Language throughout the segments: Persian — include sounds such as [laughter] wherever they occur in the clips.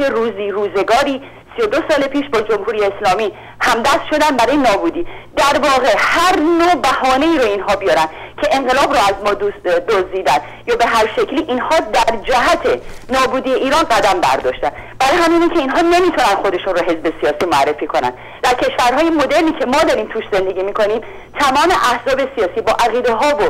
که روزی روزگاری 32 سال پیش با جمهوری اسلامی همدست شدن برای نابودی. در واقع هر نوع بهانه ای رو اینها بیارن که انقلاب رو از ما دزدیدن. یا به هر شکلی اینها در جهت نابودی ایران قدم برداشتن. برای همینه که اینها نمی‌تونن خودشون رو حزب سیاسی معرفی کنن. در کشورهای مدرنی که ما داریم توش زندگی می‌کنیم تمام احزاب سیاسی با عقیده ها و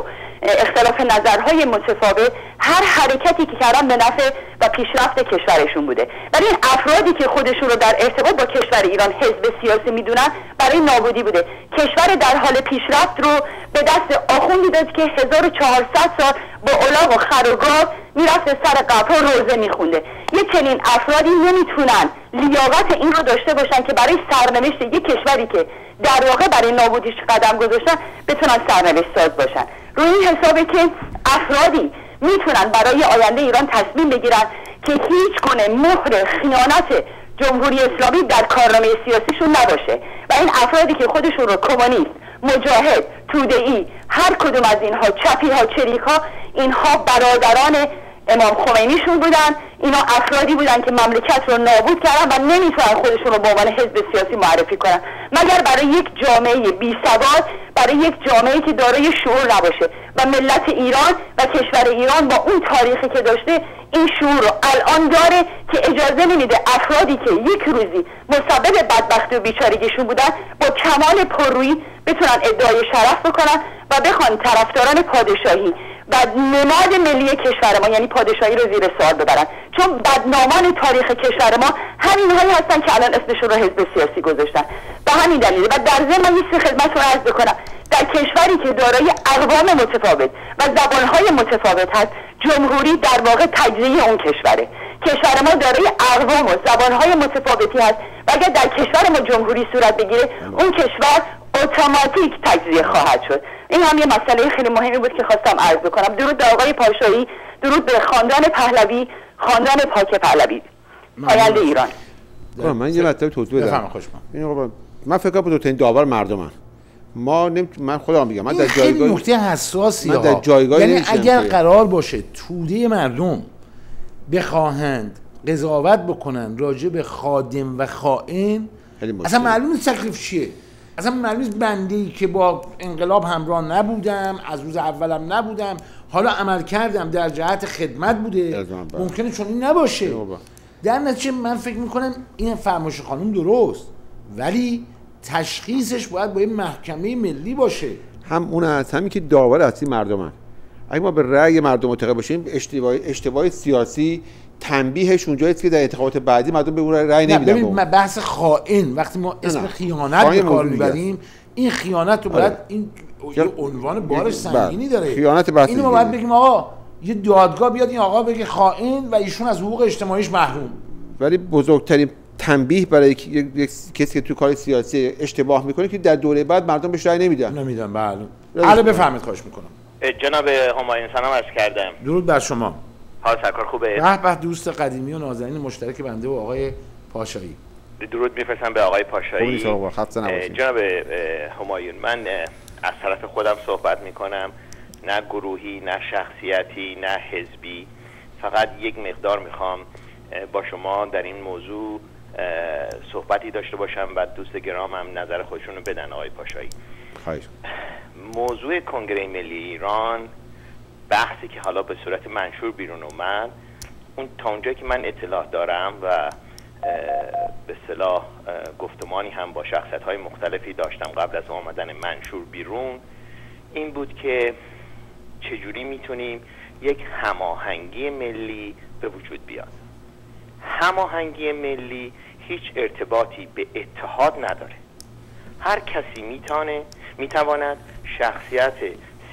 اختلاف نظرهای متفاوت هر حرکتی که کردن به نفع و پیشرفت کشورشون بوده. ولی این افرادی که خودشون رو در ارتباط با کشور ایران حزب سیاسی می‌دونن برای نابودی بوده. کشور در حال پیشرفت رو به دست آخوندی داد که 1400 سال با الاغ و خر و گاو می‌رفت سر قبر روزه میخونده. یه چنین افرادی نمی‌تونن لیاقت این رو داشته باشن که برای سرنوشت یک کشوری که در واقع برای نابودیش قدم گذاشتن بتونن سرنوشت ساز باشن. روی این حسابه که افرادی می‌تونن برای آینده ایران تصمیم بگیرن که هیچ گونه مهر خیانت جمهوری اسلامی در کارنامه سیاسیشون نباشه. و این افرادی که خودشون رو کمونیست مجاهد ای هر کدوم از اینها چپی ها چریک ها اینها برادران امام خمینیشون بودن. اینا افرادی بودن که مملکت رو نابود کردن و نمی‌تونن خودشون رو به عنوان حزب سیاسی معرفی کنن. مگر برای یک جامعه بی سواد برای یک جامعه که دارای شعور نباشه و ملت ایران و کشور ایران با اون تاریخی که داشته این شعور رو الان داره که اجازه نمیده افرادی که یک روزی مسبب بدبختی و بیچارگیشون بودن با کمال پررویی بتونن ادعای شرف بکنن و بخوان طرفداران پادشاهی. و نماد ملی کشور ما یعنی پادشاهی رو زیر سوال ببرن. چون بدنامان تاریخ کشور ما همین هایی هستن که الان اسمشون رو حزب سیاسی گذاشتن. به همین دلیل. و در ضمن من خدمت رو عرض بکنم. در کشوری که دارای اقوام متفاوت و زبانهای متفاوت هست جمهوری در واقع تجزیه اون کشوره. کشور ما دارای اقوام و زبانهای متفاوتی هست. و اگر در کشور ما جمهوری صورت بگیره اون کشور اتوماتیک تجزیه خواهد شد. این هم یه مسئله خیلی مهمی بود که خواستم عرض بکنم. درود به آقای پاشایی درود به خاندان پهلوی خاندان پاک پهلوی. آینده ایران. من یه مطلب توضیح بدم. من فکر کنم این داور مردمن. ما نمی... من خودم میگم من در جایگاه نکته حساسی من در جایگاه یعنی اگر قرار باشه توده مردم بخواهند قضاوت بکنن راجع به خادم و خائن اصلا معلوم تکلیف چیه. اصلا معلوم بنده ای که با انقلاب همراه نبودم از روز اولم نبودم. حالا عمل کردم در جهت خدمت بوده. ممکنه چون این نباشه در نتیجه من فکر می‌کنم این فرمایش خانم درست ولی تشخیصش باید با این محکمه ملی باشه. هم اون هست همین که داور اصلی مردمن. اگه ما به رأی مردم معتقد باشیم اشتباه اشتباه سیاسی تنبیهش اونجاییست که در انتخابات بعدی مردم به اون رأی نمیدن ببین بحث خائن وقتی ما اسم خیانت به کار می‌بریم این خیانت رو باید آره. این عنوان بارش سنگینی داره. خیانت اینو ما باید بگیم آقا یه دادگاه بیاد این آقا بگه خائن و ایشون از حقوق اجتماعیش محروم. ولی بزرگترین تنبیه برای یک کسی که تو کار سیاسی اشتباه می‌کنه که در دوره بعد مردم بهش رأی نمیدن. نمیدن بله. حالا بفهمید خواهش می‌کنم. جناب همایون سلام عرض کردم. درود بر شما. حال سرکار خوبه؟ به به دوست قدیمی و نازنین مشترک بنده و آقای پاشایی. درود میفرستم به آقای پاشایی. جناب همایون من از طرف خودم صحبت می‌کنم. نه گروهی نه شخصیتی نه حزبی. فقط یک مقدار می‌خوام با شما در این موضوع صحبتی داشته باشم و دوست گرام هم نظر خودشون رو بدن آقای پاشایی. خواهش. موضوع کنگره ملی ایران بحثی که حالا به صورت منشور بیرون اومد اون تا اونجایی که من اطلاع دارم و به صلاح گفتمانی هم با شخصیت های مختلفی داشتم قبل از آمدن منشور بیرون این بود که چجوری می‌تونیم یک هماهنگی ملی به وجود بیاد. هماهنگی ملی هیچ ارتباطی به اتحاد نداره. هر کسی می‌تونه می‌تواند شخصیت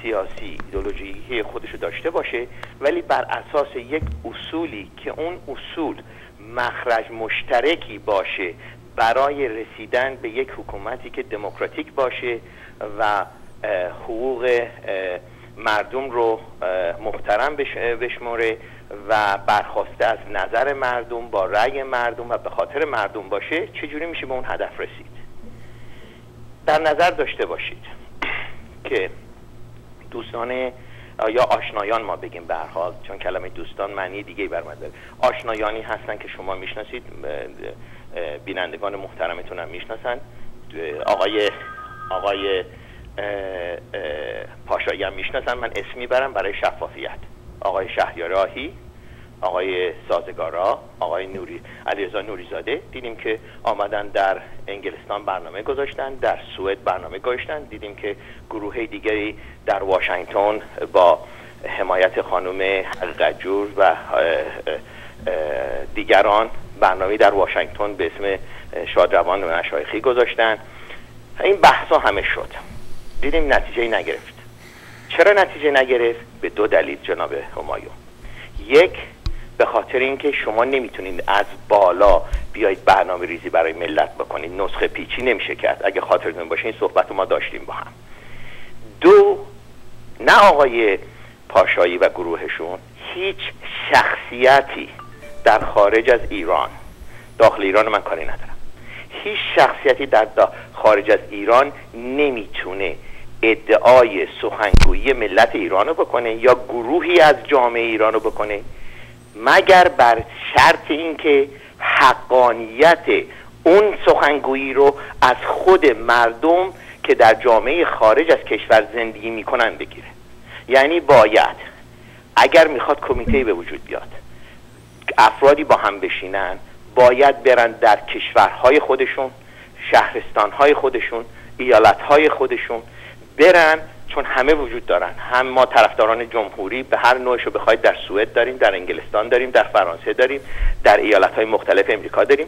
سیاسی ایدولوژی خودشو داشته باشه ولی بر اساس یک اصولی که اون اصول مخرج مشترکی باشه برای رسیدن به یک حکومتی که دموکراتیک باشه و حقوق مردم رو محترم بشموره و برخواسته از نظر مردم با رأی مردم و به خاطر مردم باشه چجوری میشه به اون هدف رسید؟ در نظر داشته باشید که دوستان یا آشنایان ما بگیم به حال چون کلمه دوستان معنی دیگه بر من داره آشنایانی هستن که شما می‌شناسید بینندگان محترمتون هم می‌شناسن. آقای آقای پاشایی هم می‌شناسن. من اسمی برم برای شفافیت. آقای شهریاراهی. آقای سازگارا آقای نوری علیرضا نوریزاده. دیدیم که آمدن در انگلستان برنامه گذاشتن در سوئد برنامه گذاشتن. دیدیم که گروه دیگری در واشنگتن با حمایت خانم قجور و دیگران برنامه در واشنگتن به اسم شادروان و مشایخی گذاشتن. این بحثا همه شد. دیدیم نتیجه نگرفت. چرا نتیجه نگرفت؟ به دو دلیل جناب همایون. یک به خاطر اینکه شما نمی‌تونید از بالا بیاید برنامه ریزی برای ملت بکنید نسخه پیچی نمیشه کرد. اگه خاطرتون باشه این صحبت ما داشتیم با هم. دو نه آقای پاشایی و گروهشون هیچ شخصیتی در خارج از ایران داخل ایران من کاری ندارم. هیچ شخصیتی در خارج از ایران nemiتونه ادعای سخنگویی ملت ایران رو بکنه یا گروهی از جامعه ایران رو بکنه. مگر بر شرط اینکه حقانیت اون سخنگویی رو از خود مردم که در جامعه خارج از کشور زندگی می‌کنن بگیره؟ یعنی باید اگر می‌خواد کمیته به وجود بیاد افرادی با هم بشینن باید برن در کشورهای خودشون شهرستانهای خودشون ایالتهای خودشون برن چون همه وجود دارن. هم ما طرفداران جمهوری به هر نوعش رو بخواید در سوئد داریم در انگلستان داریم در فرانسه داریم در ایالت های مختلف امریکا داریم.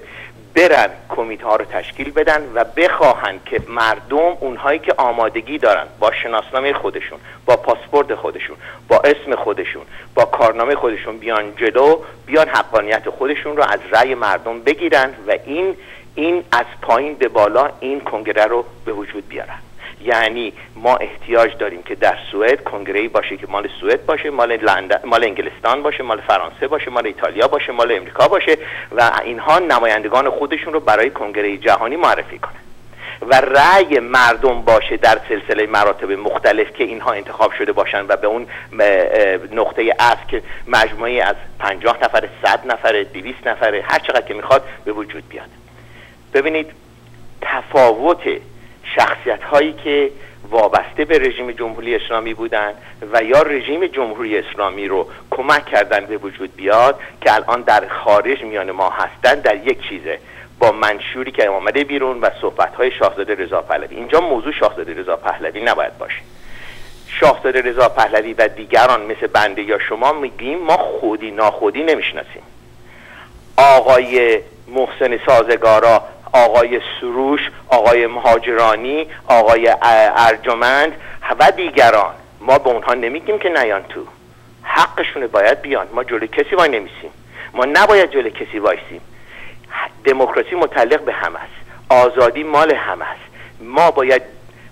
برن کمیته ها رو تشکیل بدن و بخواهند که مردم اونهایی که آمادگی دارن با شناسنامه خودشون با پاسپورت خودشون با اسم خودشون با کارنامه خودشون بیان جلو بیان حقانیت خودشون رو از رأی مردم بگیرن و این این از پایین به بالا این کنگره رو به وجود بیارن. یعنی ما احتیاج داریم که در سوئد کنگره باشه که مال سوئد باشه مال مال انگلستان باشه مال فرانسه باشه مال ایتالیا باشه مال امریکا باشه و اینها نمایندگان خودشون رو برای کنگره جهانی معرفی کنه و رأی مردم باشه در سلسله مراتب مختلف که اینها انتخاب شده باشن و به اون نقطه اصل که مجموعه از پنجاه نفر صد نفر دویست نفر هر چقدر که می‌خواد به وجود بیاد. ببینید تفاوت شخصیت هایی که وابسته به رژیم جمهوری اسلامی بودند و یا رژیم جمهوری اسلامی رو کمک کردن به وجود بیاد که الان در خارج میان ما هستن در یک چیزه. با منشوری که آمده بیرون و صحبت های شاهزاده رضا پهلوی. اینجا موضوع شاهزاده رضا پهلوی نباید باشه. شاهزاده رضا پهلوی و دیگران مثل بنده یا شما میگیم ما خودی ناخودی نمی‌شناسیم. آقای محسن سازگارا آقای سروش آقای مهاجرانی آقای ارجمند و دیگران. ما به اونها نمیگیم که نیان تو. حقشونه باید بیان. ما جلوی کسی وای نمیسیم. ما نباید جلوی کسی وایسیم. دموکراسی متعلق به هم است. آزادی مال هم است. ما باید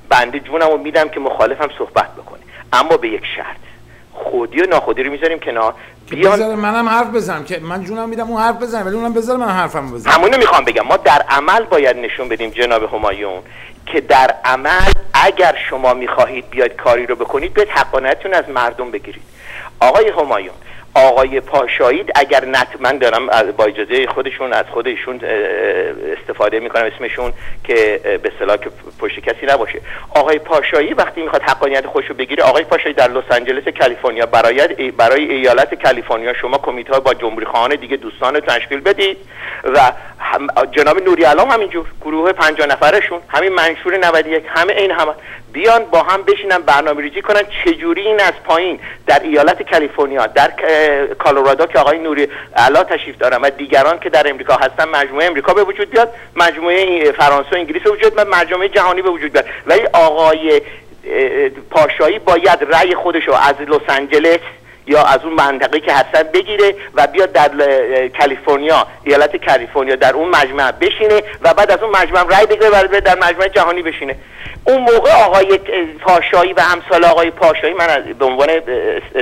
بنده جونم رو میدم که مخالفم صحبت بکنه. اما به یک شرط. خودی و ناخودی رو می‌ذاریم کنار. بیان منم حرف بزنم که من جونم میدم اون حرف بزنم ولی اونم بذاره من حرفمو بزنم. همونو می‌خوام بگم. ما در عمل باید نشون بدیم جناب همایون که در عمل اگر شما می‌خواهید بیاید کاری رو بکنید بیاید حقانیتتون از مردم بگیرید. آقای همایون آقای پاشایید اگر نت من دارم با اجازه خودشون از خودشون استفاده می‌کنم اسمشون که به صلاح که پشت کسی نباشه. آقای پاشایی وقتی می‌خواد حقانیت خودشو بگیره آقای پاشایی در لس آنجلس کالیفرنیا برای برای ایالت کالیفرنیا شما کمیته با جمهوری خواهان دیگه دوستان تشکیل بدید و جناب نوری علام همینجور گروه 50 نفرشون همین منشور 91 همه این همه بیان با هم بشینن برنامه ریزی کنن. چجوری این از پایین؟ در ایالت کالیفرنیا در کالورادو که آقای نوری علا تشریف دارن و دیگران که در امریکا هستن مجموعه امریکا به وجود بیاد مجموعه فرانسه و انگلیس به وجود بیاد مجموعه جهانی به وجود بیاد. ولی آقای پاشایی باید رأی خودش رو از لس آنجلس یا از اون منطقه که هستن بگیره و بیاد در کالیفرنیا ایالت کالیفرنیا در اون مجمع بشینه و بعد از اون مجمع رای بگیره و در مجمع جهانی بشینه. اون موقع آقای پاشایی و همسال آقای پاشایی من به عنوان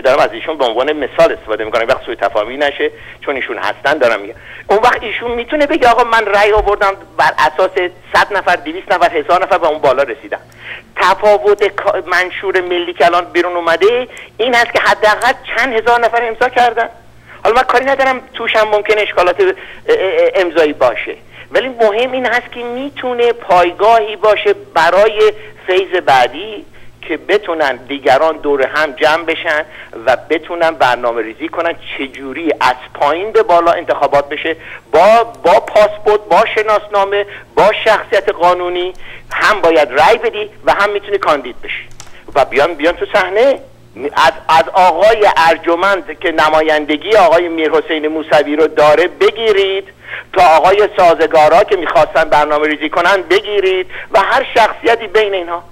دارم از ایشون به عنوان مثال استفاده می‌کنم وقت سوی تفاهمی نشه چون ایشون هستن دارم میگم. اون وقت ایشون می‌تونه بگه آقا من رأی آوردم بر اساس 100 نفر 200 نفر هزار نفر به اون بالا رسیدم. تفاوت منشور ملی که الان بیرون اومده این هست که حداقل چند هزار نفر امضا کردن. حالا من کاری ندارم توش هم ممکن اشکالات امضایی باشه. ولی مهم این هست که می‌تونه پایگاهی باشه برای فیز بعدی که بتونن دیگران دور هم جمع بشن و بتونن برنامه ریزی کنن. چجوری از پایین به بالا انتخابات بشه؟ با با پاسپورت با شناسنامه با شخصیت قانونی هم باید رأی بدی و هم می‌تونی کاندید بشی. و بیان بیان تو صحنه. از, از آقای ارجمند که نمایندگی آقای میر حسین موسوی رو داره بگیرید تا آقای سازگارا که می‌خواستن برنامه ریزی کنن بگیرید و هر شخصیتی بین اینها.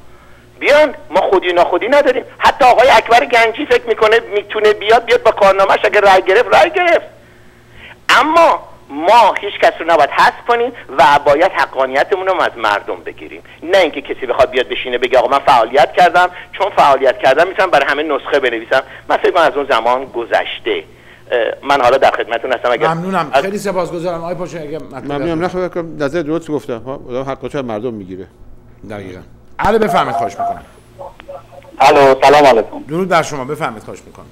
بیان ما خودی ناخودی نداریم. حتی آقای اکبر گنجی فکر می‌کنه می‌تونه بیاد بیاد با کارنامهش اگر رای گرفت رای گرفت. اما ما هیچ کس رو نباید حذف کنیم و باید حقانیتمون رو از مردم بگیریم. نه اینکه کسی بخواد بیاد بشینه بگه آقا من فعالیت کردم چون فعالیت کردم می‌تونم برای همه نسخه بنویسم. من فکر از اون زمان گذشته. من حالا در خدمتتون هستم. اگر ممنونم. از... خیلی سپاسگزارم. آقای پاشا اگه ممنونم. نه خب نظر درست گفتم. ها حقش مردم می‌گیره. دقیقاً. علی بفهمید خواهش می‌کنم. الو سلام علیکم. درود بر شما. بفهمید خواهش می‌کنم.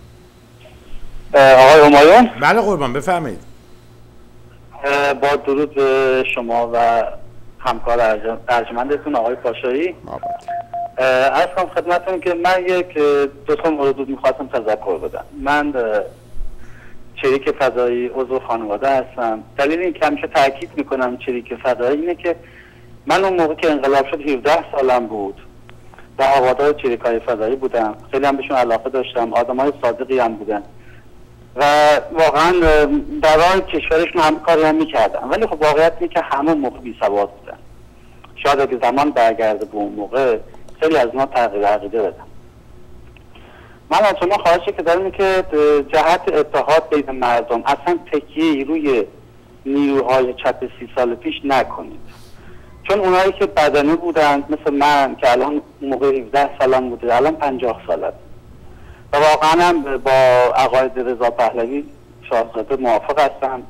آقای همایون؟ بله قربان. بفهمید با درود به شما و همکار ارجمندتون آقای پاشایی. از کنم خدمتتون که من یک دو تا مورد می‌خواستم تذکر بدم. من چریک فضایی عضو خانواده هستم. دلیل این که همیشه تاکید می‌کنم چریک فضایی اینه که من اون موقع که انقلاب شد 17 سالم بود و هوادار چریک های فضایی بودم. خیلی هم بهشون علاقه داشتم. آدم های صادقی هم بودن. و واقعا در راه کشورشون هم کاری هم می‌کردن. ولی خب واقعیت اینه که همه موقع بی سواد بودن. شاید اگه زمان برگرده به اون موقع خیلی از ما تغییر عقیده بدم من از شما خواهش که دارم که جهت اتحاد بین مردم اصلا تکیه روی نیروهای چپ سی سال پیش نکنید. چون اونایی که بدنه بودن مثل من که الان موقع 17 سالم بوده الان 50 سالم. و واقعا هم با عقاید رضا پهلوی شاهزاده موافق هستم.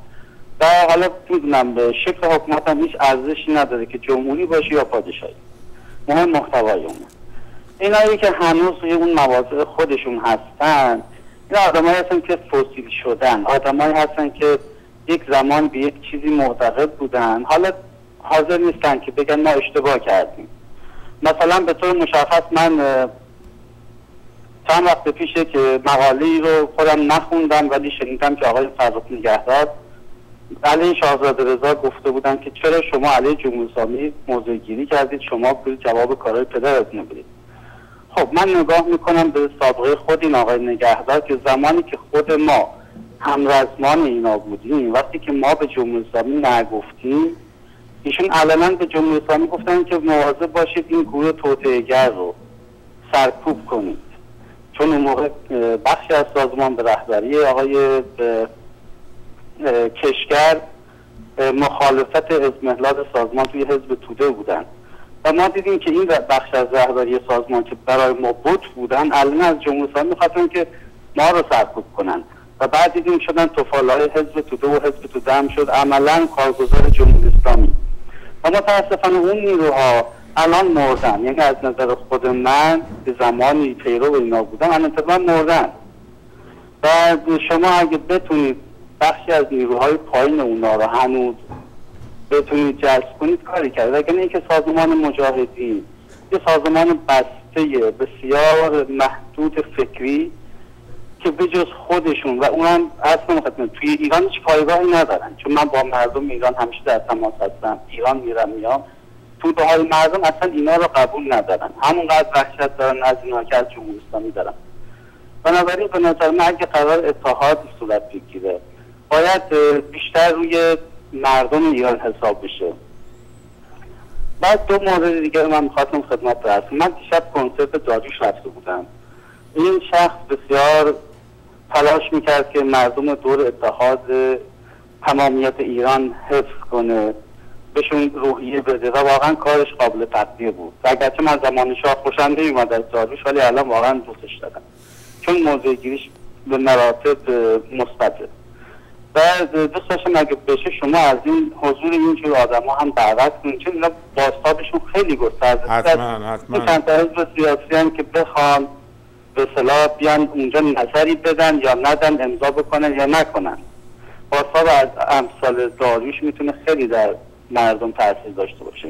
و حالا می‌دونم به شکل حکومت هم هیچ ارزشی نداره که جمهوری باشه یا پادشاهی. مهم محتوای اون. اینایی که هنوز روی اون مواضع خودشون هستن این آدمایی هستن که فسیل شدن. آدمایی هستن که یک زمان به یک چیزی معتقد بودن. حالا حاضر نیستن که بگن ما اشتباه کردیم. مثلا به طور مشخص من چند وقت پیشه که مقاله رو خودم نخوندم ولی شنیدم که آقای فرخ نگهدار علیه شاهزاده رضا گفته بودن که چرا شما علیه جمهوری اسلامی موضوع گیری کردید شما پول جواب کارهای پدرتون بدید. خب من نگاه می‌کنم به سابقه خود این آقای نگهدار که زمانی که خود ما همرزمان اینا بودیم وقتی که ما به جمهوری نگفتیم ایشون علنا به جمهوری گفتن که مواظب باشید این گروه توطئه‌گر رو سرکوب کنید. چون اون موقع بخشی از سازمان به رهبری آقای کشگر مخالفت ازمهلال سازمان توی حزب توده بودن. و ما دیدیم که این بخش از رهبری سازمان که برای ما بوت بودن الان از جمهوری اسلامی می‌خواستن که ما رو سرکوب کنن. و بعد دیدیم شدن توفال های حزب توده و حزب توده هم شد. عملا کارگزار جمهوری اسلامی. و متاسفانه اون نیروها الان مردن. یعنی از نظر خود من به زمانی پیرو اینا بودم الان مردن. و شما اگه بتونید بخشی از نیروهای پایین اونا رو هنوز بتونید جذب کنید کاری کرد. اگر اینکه سازمان مجاهدین یه سازمان بسته بسیار محدود فکری که بجز خودشون و اونم اصلا خدمت توی ایران هیچ پایگاهی ندارن. چون من با مردم ایران همیشه در تماس هستم. ایران میرم میام. توده های مردم اصلا اینا رو قبول ندارن. همونقدر وحشت دارن از اینا که از جمهوری اسلامی دارن. بنابراین به نظر من اگه قرار اتحاد صورت بگیره باید بیشتر روی مردم ایران حساب بشه. بعد دو مورد دیگه من می‌خواستم خدمت برسم من دیشب کنسرت داریوش رفته بودم. این شخص بسیار تلاش می‌کرد که مردم دور اتحاد تمامیت ایران حفظ کنه. بهشون روحیه بده و واقعا کارش قابل تقدیر بود. و اگرچه من زمان شاه خوشم نمیومد از داروش ولی الان واقعا دوستش دارم. چون موضوع گیریش به مراتب مثبته. و دوست داشتم اگه بشه شما از این حضور اینجور آدم ها هم دعوت کنید. چون اینا باستابشون خیلی گسترده حتما حتما. چند تا حزب سیاسی هم که بخوان به صلاح بیان اونجا نظری بدن یا ندن امضا بکنن یا نکنن. باستاب از امثال داریوش می‌تونه خیلی در مردم تاثیر داشته باشه.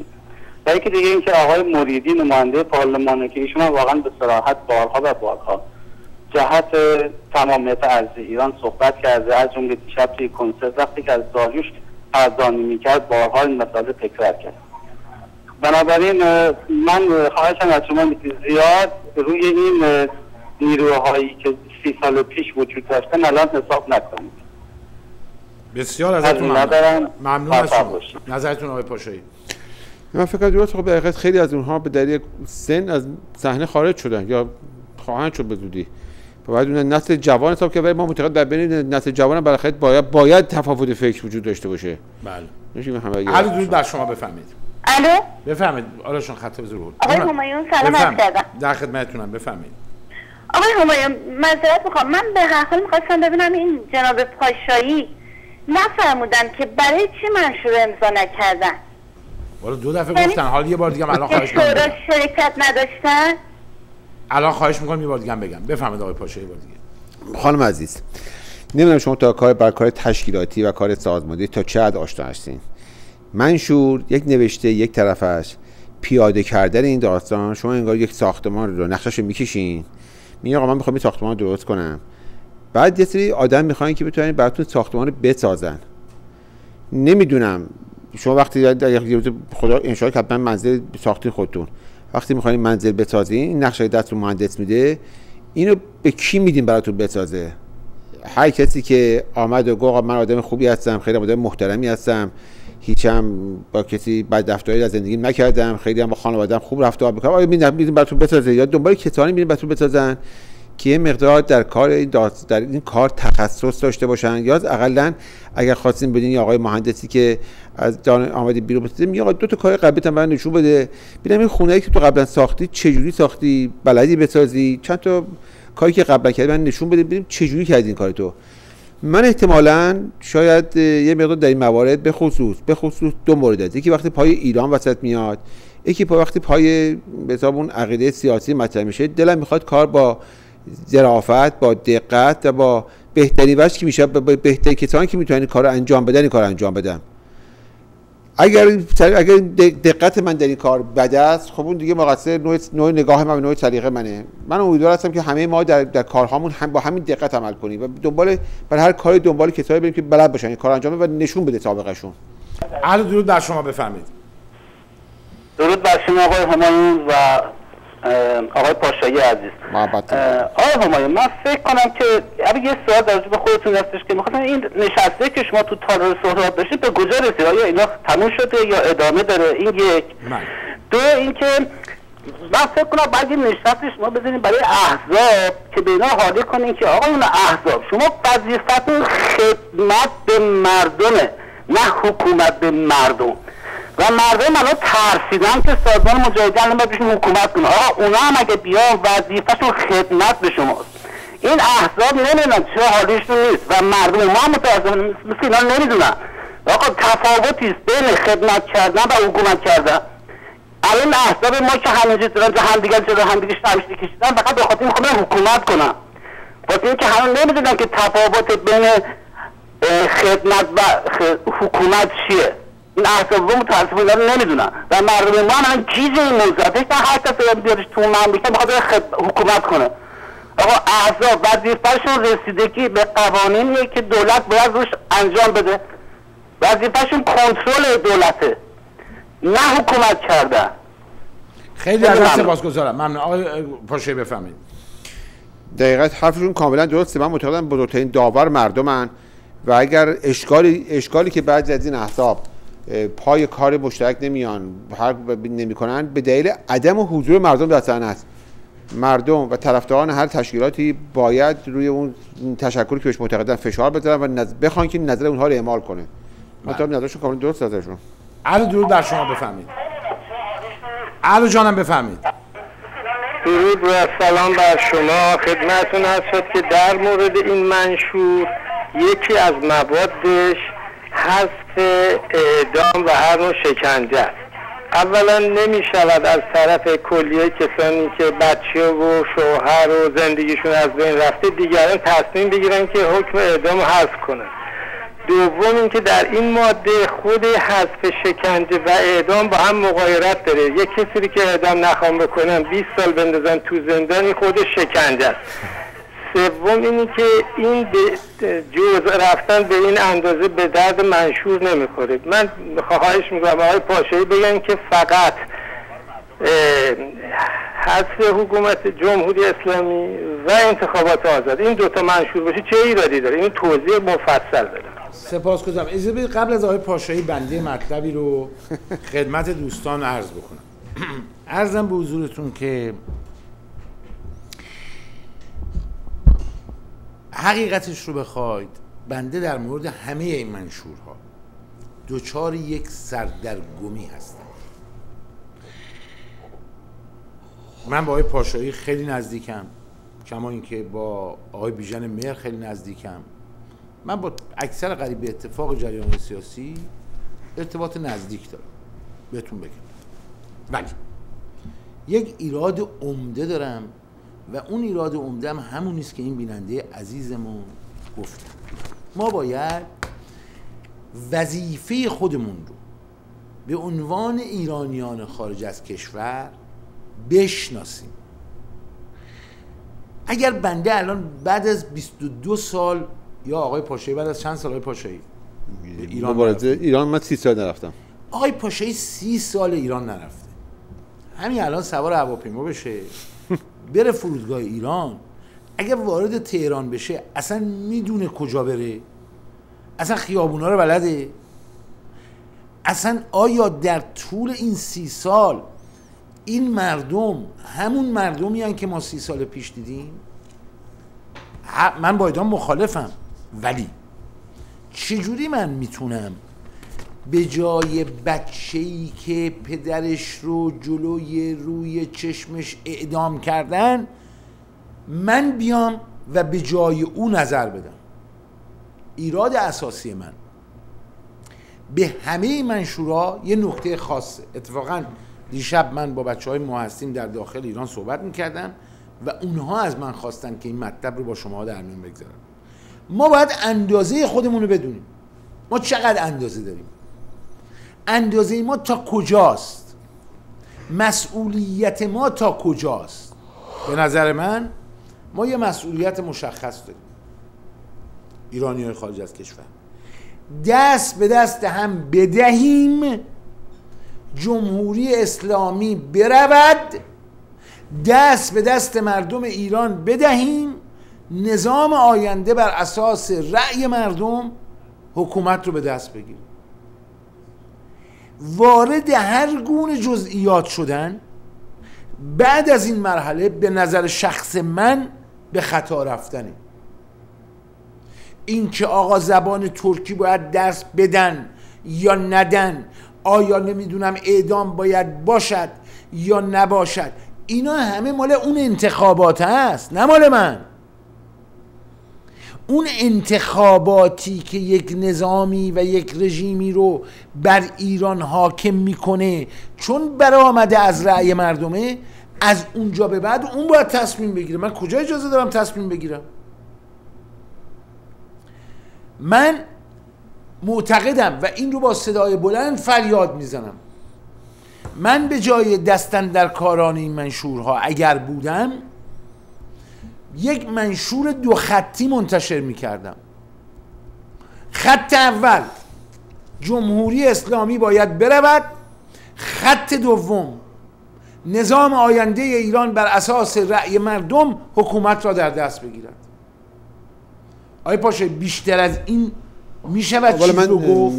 و یکی دیگه اینکه آقای مریدی نماینده پارلمانه که ایشون واقعا به صراحت بارها و بارها جهت تمامیت ارزی ایران صحبت کرده. از جمله دیشب توی کنسرت وقتی که از داریوش قدردانی می‌کرد بارها این مسئله تکرار کرد. بنابراین من خواهشم از شما زیاد روی این نیروهایی که سی سال پیش وجود داشتن الان حساب نکنید. بسیار ازتون ممنون. ممنون از شما نظرتون آقای پاشایی من فکر درست خب خیلی از اونها به دلیل سن از صحنه خارج شدن یا خواهند شد به زودی. بعد اون نسل جوان حساب که ما معتقد در بین نسل جوان بالاخره باید باید تفاوت فکر وجود داشته باشه. بله. میشه همه علی درود بر شما بفهمید الو؟ بفهمید آره شما خط به زور آقای همایون سلام عرض کردم. در خدمتتونم. بفهمید آقای همایون معذرت می‌خوام. من به هر حال می‌خواستم ببینم این جناب پاشایی نفرمودن که برای چی منشور امضا نکردن ولی دو دفعه یعنی گفتن. حالا یه بار دیگه الان خواهش می‌کنم شرکت نداشتن؟ الان خواهش می‌کنم یه بار دیگه بگم. بفهمید آقای پاشا یه بار دیگه. خانم عزیز نمی‌دونم شما تا کار بر کار تشکیلاتی و کار سازماندهی تا چه حد آشنا هستین؟ منشور یک نوشته یک طرفش پیاده کردن این داستان شما انگار یک ساختمان رو نقشش رو می‌کشین. میگه آقا من می‌خوام این ساختمان رو درست کنم. بعد یه سری آدم می‌خواین که بتونن براتون ساختمان بسازن. نمی‌دونم. شما وقتی خدا انشاء که منزل ساختین خودتون. وقتی می‌خواین منزل بسازین این نقشه دست رو مهندس میده. اینو به کی میدین براتون بسازه؟ هر کسی که آمد و گفت من آدم خوبی هستم خیلی آدم محترمی هستم. هیچم با کسی بد رفتاری از زندگی نکردم. خیلی هم با خانواده‌ام خوب رفتار می‌کنم. آیا میدین براتون بسازه؟ یا دنبال کسانی میدین براتون بسازن؟ که یه مقدار در کار این در این کار تخصص داشته باشن یا اقلا اگر خواستیم بدین یا آقای مهندسی که از دان آمدی بیرون بسازیم یا دو تا کار قبلی هم نشون بده. ببینم این خونه که تو قبلا ساختی چجوری ساختی؟ بلدی بسازی؟ چند تا کاری که قبلا کردی من نشون بده ببینیم چجوری کردی این کار تو. من احتمالا شاید یه مقدار در این موارد به خصوص به خصوص دو مورد یکی وقتی پای ایران وسط میاد یکی پای وقتی پای به اون عقیده سیاسی مطرح میشه. دلم می‌خواد کار با ظرافت با دقت و با بهترین وجه که میشه بهترین کسانی که می‌تونن کار انجام بدن این کار انجام بدم اگر اگر دقت من در این کار بده است خب اون دیگه مقصر نوع, نوع نگاه من نوع طریقه منه. من امیدوار هستم که همه ما در, در کارهامون هم با همین دقت عمل کنیم و دنبال بر هر کاری دنبال کسایی بریم که بلد باشن این کار انجام و نشون بده سابقه اهل درود بر شما بفرمایید. درود بر شما آقای همایون و آقای پاشایی عزیز. آقای همایون من فکر کنم که اگه یه سوال در به خودتون هستش که می‌خواستم این نشسته که شما تو تالار صحبت داشتید به کجا رسید؟ آیا اینا تموم شده یا ادامه داره؟ این یک. دو اینکه من فکر کنم بعد این نشست شما بزنید برای احزاب که به اینا حالی کنین که آقا اون احزاب شما وظیفتون خدمت به مردمه نه حکومت به مردم. و مردم الان ترسیدن که سازمان مجاهدین الان باید حکومت کنه. آقا اونا هم اگه بیان وظیفهشون خدمت به شماست. این احزاب نمی‌دونن چه حالیشون نیست و مردم ما متاسفانه مثل اینا نمی‌دونن. آقا تفاوتی است بین خدمت کردن و حکومت کردن. الان احزاب ما که همینجا دارن که همدیگر جلو همدیگه شمشتی کشیدن فقط به خاطر می‌خوان حکومت کنن. واسه اینکه همه نمی‌دونن که تفاوت بین خدمت و حکومت چیه. این احزاب متاسفانه نمی‌دونن و مردم ما هم چیزی این موضوع که هر کسی بیارش تو مملکت بخواد حکومت کنه. آقا احزاب وظیفهشون رسیدگی به قوانینیه که دولت باید روش انجام بده. وظیفهشون کنترل دولته نه حکومت کردن خیلی از سپاسگزارم. ممنون. آقای پاشه بفهمید دقیقت حرفشون کاملا درسته. من معتقدم بزرگترین داور مردمن. و اگر اشکالی اشکالی که بعضی از این احزاب پای کار مشترک نمیان هر نمی‌کنن. به دلیل عدم حضور مردم در صحنه است. مردم و طرفداران هر تشکیلاتی باید روی اون تشکری که بهش معتقدن فشار بذارن و نز... بخوان که نظر اونها رو اعمال کنه. مثلا بله. نظرشون کاملا درست نظرشون علی درود بر شما بفهمید علی جانم بفهمید درود و سلام بر شما. خدمتون هست که در مورد این منشور یکی از موادش حذف اعدام و هر نوع شکنجه است. اولا نمی شود از طرف کلیه کسانی که بچه و شوهر و زندگیشون از بین رفته دیگران تصمیم بگیرن که حکم اعدام حذف کنن. دوم اینکه در این ماده خود حذف شکنجه و اعدام با هم مغایرت داره. یک کسی که اعدام نخوام بکنن 20 سال بندازن تو زندانی خودش شکنجه است. سوم اینی که این جوز رفتن به این اندازه به درد منشور نمی‌خوره. من خواهش می‌کنم آقای پاشایی بگن که فقط حذف حکومت جمهوری اسلامی و انتخابات آزاد این دوتا منشور باشه چه ایرادی داره؟ این توضیح مفصل داره سپاس گذارم. اجازه قبل از آقای پاشایی بنده مطلبی رو [laughs] خدمت دوستان عرض بکنم. [clears throat] عرضم به حضورتون که حقیقتش رو بخواید بنده در مورد همه این منشورها. دوچار یک سردرگمی هستم. من با آقای پاشایی خیلی نزدیکم. کما اینکه با آقای بیژن مهر خیلی نزدیکم. من با اکثر قریب اتفاق جریان سیاسی ارتباط نزدیک دارم. بهتون بگم. ولی یک ایراد عمده دارم و اون ایراد عمده هم همون نیست که این بیننده عزیزمون گفت ما باید وظیفه خودمون رو به عنوان ایرانیان خارج از کشور بشناسیم. اگر بنده الان بعد از 22 سال یا آقای پاشایی بعد از چند سال آقای پاشایی ایران ایران من سی سال نرفتم. آقای پاشایی سی سال ایران نرفته. همین الان سوار هواپیما بشه. بره فرودگاه ایران اگر وارد تهران بشه اصلا می‌دونه کجا بره. اصلا خیابونا رو بلده. اصلا آیا در طول این سی سال این مردم همون مردمی هن که ما سی سال پیش دیدیم؟ من با ایدان مخالفم. ولی چجوری من می‌تونم به جای بچه ای که پدرش رو جلوی روی چشمش اعدام کردن من بیام و به جای او نظر بدم. ایراد اساسی من. به همه منشورا یه نقطه خاصه. اتفاقا دیشب من با بچه های در داخل ایران صحبت می‌کردم و اونها از من خواستن که این مطلب رو با شما در میون بگذارم. ما باید اندازه خودمون رو بدونیم. ما چقدر اندازه داریم؟ اندازه ما تا کجاست؟ مسئولیت ما تا کجاست؟ به نظر من ما یه مسئولیت مشخص داریم. ایرانی های خارج از کشور. دست به دست هم بدهیم جمهوری اسلامی برود دست به دست مردم ایران بدهیم نظام آینده بر اساس رأی مردم حکومت رو به دست بگیریم. وارد هر گونه جزئیات شدن بعد از این مرحله به نظر شخص من به خطا رفتنه. اینکه آقا زبان ترکی باید درس بدن یا ندن آیا نمی‌دونم اعدام باید باشد یا نباشد اینا همه مال اون انتخابات هست نه مال من. اون انتخاباتی که یک نظامی و یک رژیمی رو بر ایران حاکم می‌کنه چون برآمده از رأی مردمه از اونجا به بعد اون باید تصمیم بگیره. من کجا اجازه دارم تصمیم بگیرم؟ من معتقدم و این رو با صدای بلند فریاد می‌زنم. من به جای دستن در کاران این منشورها اگر بودم یک منشور دو خطی منتشر می‌کردم. خط اول جمهوری اسلامی باید برود. خط دوم نظام آینده ایران بر اساس رأی مردم حکومت را در دست بگیرد. آیا پاشه بیشتر از این می‌شود چیز من,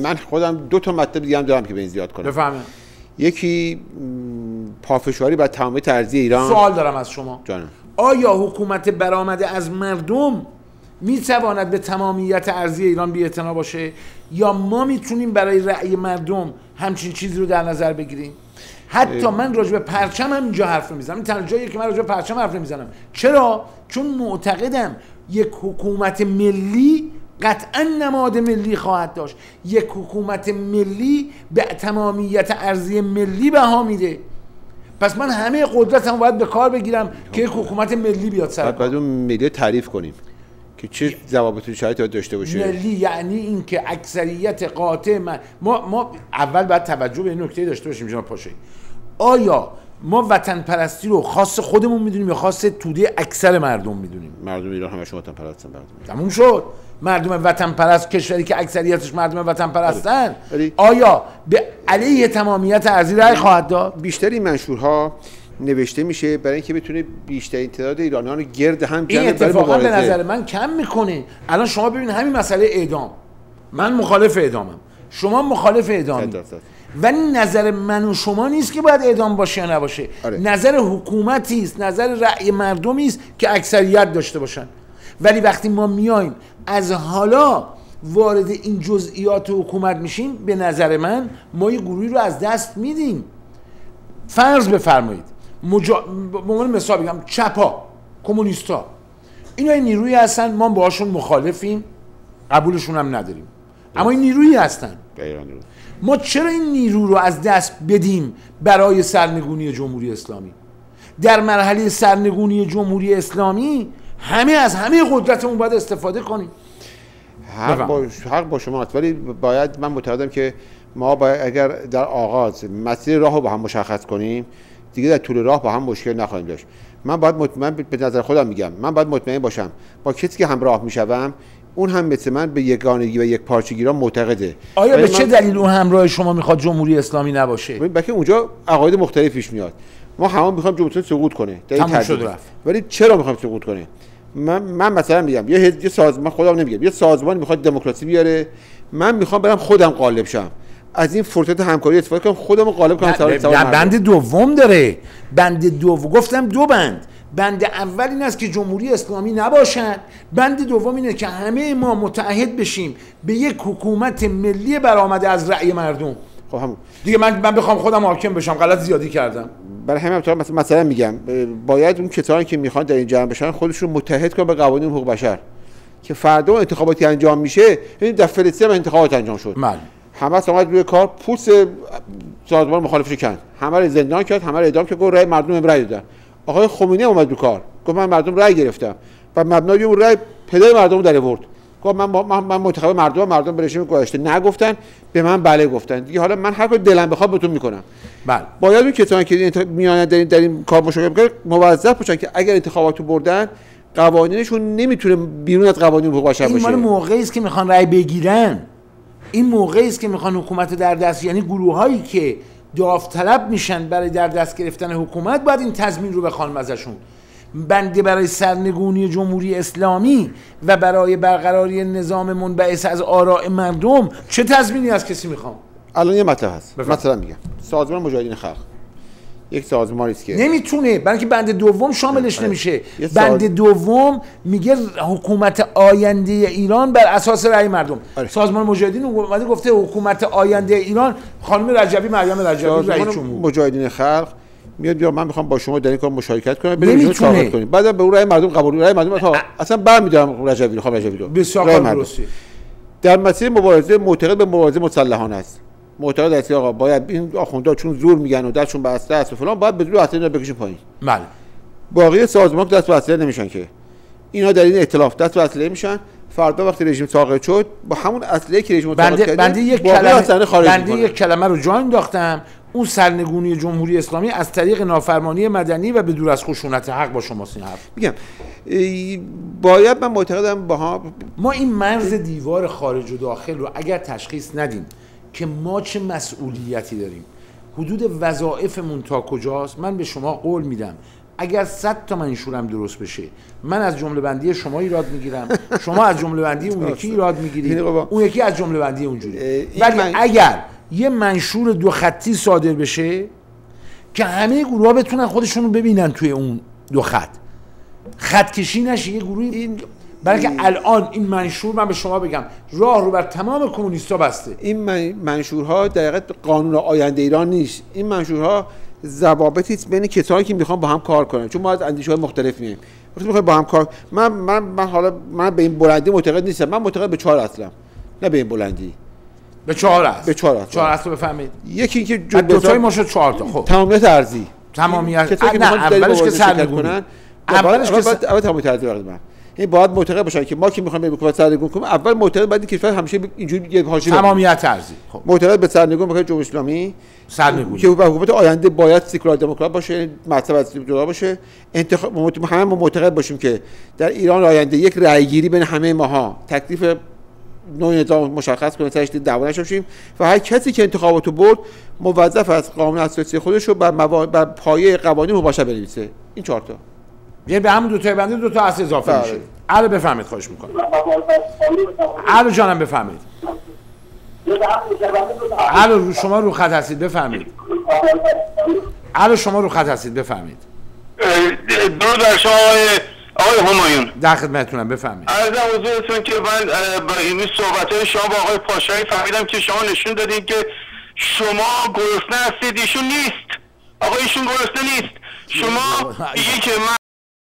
من خودم دو تا مطلب دیگه هم دارم که به این زیاد کنم. بفهمم یکی پافشاری بر تمامی ارزی ایران. سوال دارم از شما. جانم. آیا حکومت برآمده از مردم می‌تواند به تمامیت ارزی ایران بی باشه؟ یا ما می‌تونیم برای رأی مردم همچین چیزی رو در نظر بگیریم؟ حتی من راجع به پرچم هم اینجا حرف می‌زنم این جایی که من راجع به پرچم حرف می‌زنم چرا؟ چون معتقدم یک حکومت ملی قطعا نماد ملی خواهد داشت. یک حکومت ملی به تمامیت ارزی ملی بها میده. پس من همه قدرتم باید به کار بگیرم که یک حکومت ملی بیاد سر بعد اون ملی تعریف کنیم که چه ضوابط شرایط داشته باشه. ملی یعنی اینکه اکثریت قاطع من ما ما اول باید توجه به این نکته داشته باشیم جناب پاشه آیا ما وطن پرستی رو خاص خودمون می‌دونیم یا خاص توده اکثر مردم می‌دونیم. مردم ایران همشون وطن پرستن تموم شد. مردم وطن پرست کشوری که اکثریتش مردم وطن پرستن آیا به علیه تمامیت ارزی رای خواهد داد؟ بیشتری منشورها نوشته میشه برای اینکه بتونه بیشترین تعداد ایرانیان رو گرد هم جمع این اتفاقا به نظر من کم می‌کنه. الان شما ببین همین مسئله اعدام. من مخالف اعدامم. شما مخالف اعدام ولی نظر من و شما نیست که باید اعدام باشه یا نباشه. آره. نظر حکومتی است نظر رأی مردمی است که اکثریت داشته باشن. ولی وقتی ما میایم از حالا وارد این جزئیات حکومت میشیم به نظر من ما یه گروهی رو از دست میدیم. فرض بفرمایید. مجا... به عنوان مثال بگم چپا کمونیستا. اینا این نیروی هستن ما باهاشون مخالفیم قبولشون هم نداریم. اما این نیرویی هستن. ما چرا این نیرو رو از دست بدیم برای سرنگونی جمهوری اسلامی؟ در مرحله سرنگونی جمهوری اسلامی همه از همه قدرتمون باید استفاده کنیم. حق با, حق با شما ولی باید من معتقدم که ما باید اگر در آغاز مسیر راه رو با هم مشخص کنیم دیگه در طول راه با هم مشکل نخواهیم داشت. من باید مطمئن به نظر خودم میگم من باید مطمئن باشم با کسی که همراه می‌شوم اون هم مثل من به یگانگی و یک پارچگی را معتقده. آیا به چه دلیل اون همراه شما می‌خواد جمهوری اسلامی نباشه؟ بلکه اونجا عقاید مختلف پیش میاد. ما همون می‌خوایم جمهوری سقوط کنه. تموم شد رفت. ولی چرا می‌خوایم سقوط کنه؟ من, من مثلا میگم یه یه سازمان خودم نمیگم یه سازمان می‌خواد دموکراسی بیاره. من می‌خوام برم خودم غالب شم. از این فرصت همکاری استفاده کنم خودم غالب کنم بند دوم داره. بند دوم گفتم دو بند. بند اول این است که جمهوری اسلامی نباشد. بند دوم اینه که همه ما متعهد بشیم به یک حکومت ملی برآمده از رأی مردم. خب همون. دیگه من من بخوام خودم حاکم بشم. غلط زیادی کردم. برای همین مثلا, مثلا میگم باید اون کسانی که می‌خوان در این جمع بشن خودشون متحد کنن به قوانین حقوق بشر. که فردا انتخاباتی انجام میشه این در فلسطین انتخابات انجام شد. بله. حماس اومد روی کار پوست سازمان مخالفش کند. همه رو زندان کرد همه رو اعدام کرد گفت رأی مردم رأی دادن. آقای خمینی اومد رو کار. گفت من مردم رأی گرفتم. و مبنای اون رأی پدر مردم در آورد. گفت من من, من منتخب مردم مردم به رژیم گذاشته نگفتن به من بله گفتن. دیگه حالا من هر کاری دلم بخواد بهتون می‌کنم. بله. باید اون کسانی که میان در این, در این کار مشارکت می‌کنن موظف باشن که اگر انتخاباتو بردن قوانینشون نمی‌تونه بیرون از قوانین حقوق بشر باشه. این مال موقعی است که می‌خوان رأی بگیرن. این موقعی است که می‌خوان حکومت در دست یعنی گروه هایی که داوطلب میشن برای در دست گرفتن حکومت باید این تضمین رو بخوان ازشون. بنده برای سرنگونی جمهوری اسلامی و برای برقراری نظام منبعث از آراء مردم چه تضمینی از کسی می‌خوام؟ الان یه مطلب هست. مثلا میگم. سازمان مجاهدین خلق. یک سازمانی است که نمی‌تونه برای که بند دوم شاملش آره. نمیشه. بند دوم میگه حکومت آینده ایران بر اساس رأی مردم. آره. سازمان مجاهدین اومده گفته حکومت آینده ایران خانم رجبی مریم رجبی رئیس جمهور. مجاهدین خلق میاد بیا من می‌خوام با شما در این کار مشارکت کنم بریم صحبت کنیم بعد به اون رأی مردم قبول رأی مردم اصلا برمیدارم رجبی رو خانم رجبی رو. بسیار در مسیر مبارزه معتقد به مبارزه مسلحانه است. معتقد است آقا باید این آخوندا چون زور میگن و دستشون به اسلحه است و فلان باید بدون اصلا اینا بکشیم پایین. بله. باقی سازمان دست به اسلحه نمیشن که. اینا در این ائتلاف دست به اسلحه میشن فردا وقتی رژیم ساقط شد با همون اسلحه که رژیم کرد بنده یک کلمه بنده یک کلمه رو جا انداختم. اون سرنگونی جمهوری اسلامی از طریق نافرمانی مدنی و به دور از خشونت حق با شما این حرف. میگم باید من معتقدم با ما این مرز دیوار خارج و داخل رو اگر تشخیص ندیم که ما چه مسئولیتی داریم. حدود وظایفمون تا کجاست؟ من به شما قول میدم. اگر 100 تا منشورم درست بشه من از جمله بندی شما ایراد می‌گیرم. شما از جمله بندی اون یکی ایراد می‌گیرید. اون یکی از جمله بندی اونجوری. ولی اگر یه منشور دو خطی صادر بشه که همه گروه ها بتونن خودشون رو ببینن توی اون دو خط. خط کشی نشه یه گروهی این بلکه الان این منشور من به شما بگم راه رو بر تمام کمونیستا بسته. این منشورها دقیقا قانون آینده ایران نیست. این منشورها ضوابطی بین کسانی که می‌خوان با هم کار کنن. چون ما از اندیشه های مختلف میایم. وقتی می‌خوایم با هم کار من من من حالا من به این بلندی معتقد نیستم. من معتقد به چهار اصلم. نه به این بلندی. به چهار است به چهار است چهار است بفهمید. یکی اینکه دو تای ما شد چهار تا. خب. تمامیت ارزی تمامیت نه اولش که سرنگونی اولش که اول تمامیت ارزی این باید معتقد باشن که ما که می‌خوایم به حکومت سرنگون کنیم اول معتقد باید کشور همیشه اینجوری یک حاشیه تمامیت ارزی. خب. معتقد به سرنگون بخواد جمهوری اسلامی سرنگون. که حکومت آینده باید سکولار دموکرات باشه مطلب از جدا باشه. انتخاب همه ما معتقد باشیم که در ایران آینده یک رأیگیری بین همه ماها تکلیف نوع نظام مشخص کنه سرش دعوا نشیم و هر کسی که انتخاباتو برد موظف از قانون اساسی خودش رو بر, موا... بر پایه قوانین مباشر بنویسه. این چهار تا. یعنی به همون دو تا بنده دو تا اصل اضافه بله. میشه. الو بفهمید خواهش می‌کنم. الو جانم بفهمید الو شما رو خط هستید بفهمید الو شما رو خط هستید بفهمید دو در شما آقای همایون. در خدمتتونم بفهمید از حضورتون که من با این صحبت های شما با آقای پاشایی فهمیدم که شما نشون دادید که شما گرسنه هستید ایشون نیست. آقا ایشون گرسنه نیست. شما میگی که